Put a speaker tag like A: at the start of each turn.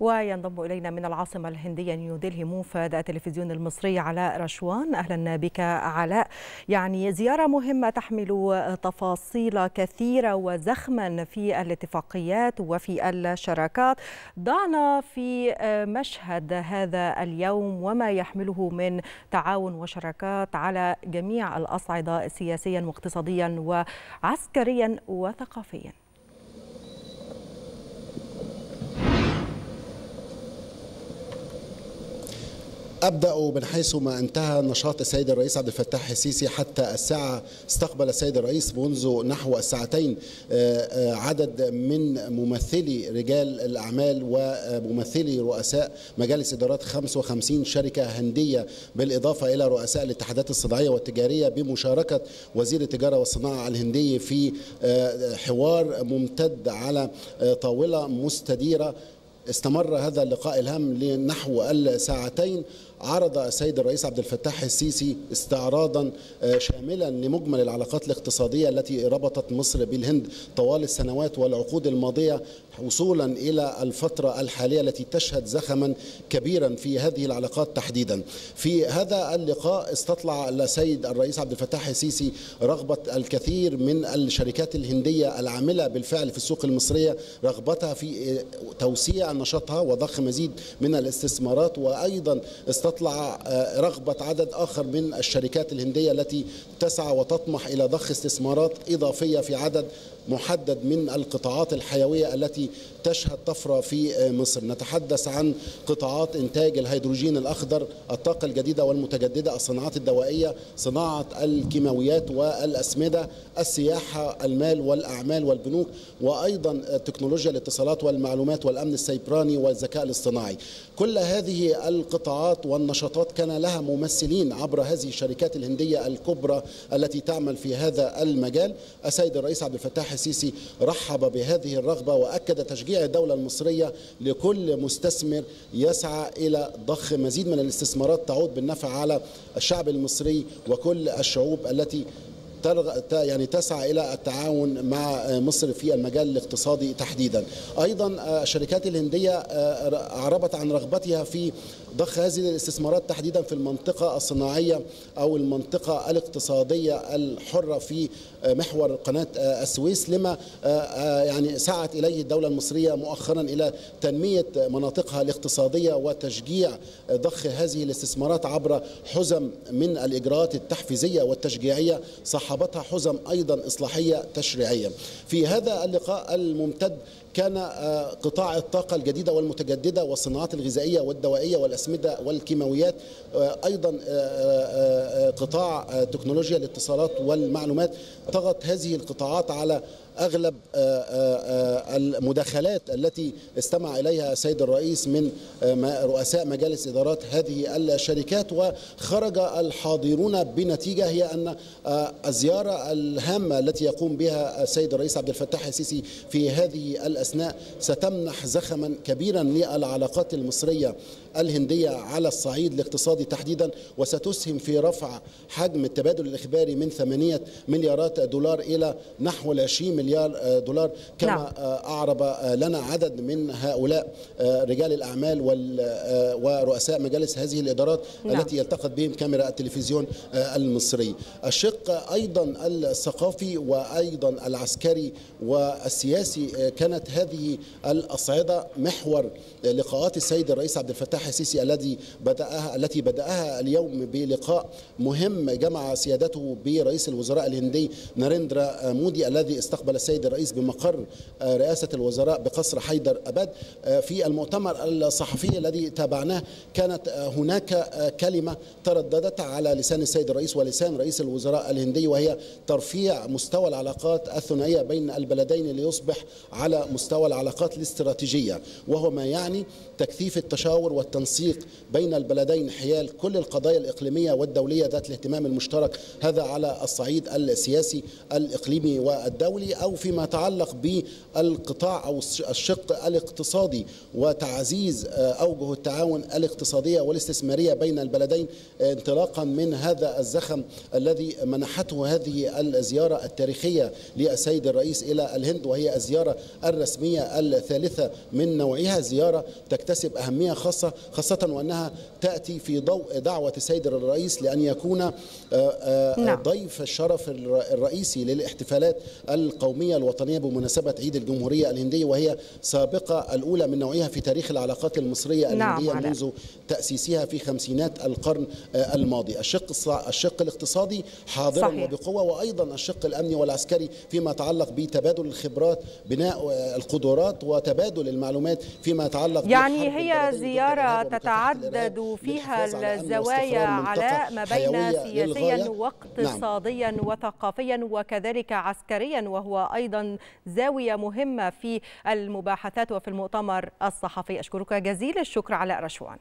A: وينضم إلينا من العاصمة الهندية نيودلهي موفد التلفزيون المصري علاء رشوان. أهلا بك علاء. يعني زيارة مهمة تحمل تفاصيل كثيرة وزخما في الاتفاقيات وفي الشراكات. ضعنا في مشهد هذا اليوم وما يحمله من تعاون وشراكات على جميع الأصعدة سياسيا واقتصاديا وعسكريا وثقافيا.
B: أبدأ من حيث ما انتهى نشاط السيد الرئيس عبد الفتاح السيسي حتى الساعة استقبل السيد الرئيس منذ نحو الساعتين عدد من ممثلي رجال الأعمال وممثلي رؤساء مجالس إدارات 55 شركة هندية بالإضافة إلى رؤساء الاتحادات الصناعية والتجارية بمشاركة وزير التجارة والصناعة الهندي في حوار ممتد على طاولة مستديرة. استمر هذا اللقاء الهام لنحو الساعتين. عرض السيد الرئيس عبد الفتاح السيسي استعراضا شاملا لمجمل العلاقات الاقتصادية التي ربطت مصر بالهند طوال السنوات والعقود الماضية وصولا إلى الفترة الحالية التي تشهد زخما كبيرا في هذه العلاقات تحديدا. في هذا اللقاء استطلع السيد الرئيس عبد الفتاح السيسي رغبة الكثير من الشركات الهندية العاملة بالفعل في السوق المصرية رغبتها في توسيع نشاطها وضخ مزيد من الاستثمارات وأيضا استطلع رغبة عدد آخر من الشركات الهندية التي تسعى وتطمح إلى ضخ استثمارات إضافية في عدد محدد من القطاعات الحيوية التي تشهد طفرة في مصر. نتحدث عن قطاعات إنتاج الهيدروجين الأخضر الطاقة الجديدة والمتجددة الصناعات الدوائية صناعة الكيماويات والأسمدة السياحة المال والأعمال والبنوك وأيضا تكنولوجيا الاتصالات والمعلومات والأمن السيبراني والذكاء الاصطناعي. كل هذه القطاعات والنشاطات كان لها ممثلين عبر هذه الشركات الهندية الكبرى التي تعمل في هذا المجال. السيد الرئيس عبد الفتاح السيسي رحب بهذه الرغبة وأكد تشجيع الدولة المصرية لكل مستثمر يسعى إلى ضخ مزيد من الاستثمارات تعود بالنفع على الشعب المصري وكل الشعوب التي يعني تسعى إلى التعاون مع مصر في المجال الاقتصادي تحديدا. أيضا الشركات الهندية أعربت عن رغبتها في ضخ هذه الاستثمارات تحديدا في المنطقة الصناعية أو المنطقة الاقتصادية الحرة في محور قناة السويس لما يعني سعت إليه الدولة المصرية مؤخرا إلى تنمية مناطقها الاقتصادية وتشجيع ضخ هذه الاستثمارات عبر حزم من الإجراءات التحفيزية والتشجيعية صاحبتها حزم أيضا إصلاحية تشريعية. في هذا اللقاء الممتد كان قطاع الطاقة الجديدة والمتجددة والصناعات الغذائية والدوائية والأسمدة والكيماويات أيضا قطاع تكنولوجيا الاتصالات والمعلومات. طغت هذه القطاعات على أغلب المداخلات التي استمع إليها السيد الرئيس من رؤساء مجالس إدارات هذه الشركات. وخرج الحاضرون بنتيجة هي أن الزيارة الهامة التي يقوم بها السيد الرئيس عبد الفتاح السيسي في هذه الاثناء ستمنح زخما كبيرا للعلاقات المصرية الهندية على الصعيد الاقتصادي تحديدا وستسهم في رفع حجم التبادل الإخباري من 8 مليارات دولار إلى نحو ال 20 مليار دولار كما نعم. أعرب لنا عدد من هؤلاء رجال الأعمال ورؤساء مجالس هذه الإدارات نعم. التي يلتقط بهم كاميرا التلفزيون المصري الشق أيضا الثقافي وأيضا العسكري والسياسي كانت هذه الأصعدة محور لقاءات السيد الرئيس عبد الفتاح السيسي الذي بداها التي بدأها اليوم بلقاء مهم جمع سيادته برئيس الوزراء الهندي ناريندرا مودي الذي استقبل السيد الرئيس بمقر رئاسة الوزراء بقصر حيدر أباد. في المؤتمر الصحفي الذي تابعناه كانت هناك كلمة ترددت على لسان السيد الرئيس ولسان رئيس الوزراء الهندي وهي ترفيع مستوى العلاقات الثنائية بين البلدين ليصبح على مستوى العلاقات الاستراتيجية وهو ما يعني تكثيف التشاور والتنسيق بين البلدين حيال كل القضايا الإقليمية والدولية ذات الاهتمام المشترك هذا على الصعيد السياسي الإقليمي والدولي أو فيما يتعلق بالقطاع أو الشق الاقتصادي وتعزيز أوجه التعاون الاقتصادية والاستثمارية بين البلدين انطلاقا من هذا الزخم الذي منحته هذه الزيارة التاريخية للسيد الرئيس إلى الهند وهي الزيارة الرسمية الثالثة من نوعها زيارة تكتسب أهمية خاصة خاصة وأنها تأتي في ضوء دعوة السيد الرئيس لأن يكون نعم. ضيف الشرف الرئيسي للاحتفالات القومية الوطنية بمناسبة عيد الجمهورية الهندية وهي سابقة الأولى من نوعها في تاريخ العلاقات المصرية الهندية نعم. منذ تأسيسها في خمسينات القرن الماضي الشق الشق الاقتصادي حاضرا. وبقوة وأيضا الشق الأمني والعسكري فيما يتعلق بتبادل الخبرات بناء القدرات وتبادل المعلومات فيما يتعلق
A: يعني هي زيارة تتعدد فيها الزوايا على ما بين سياسيا واقتصاديا نعم. وثقافيا وكذلك عسكريا وهو أيضا زاوية مهمة في المباحثات وفي المؤتمر الصحفي. أشكرك جزيل الشكر على رشوان.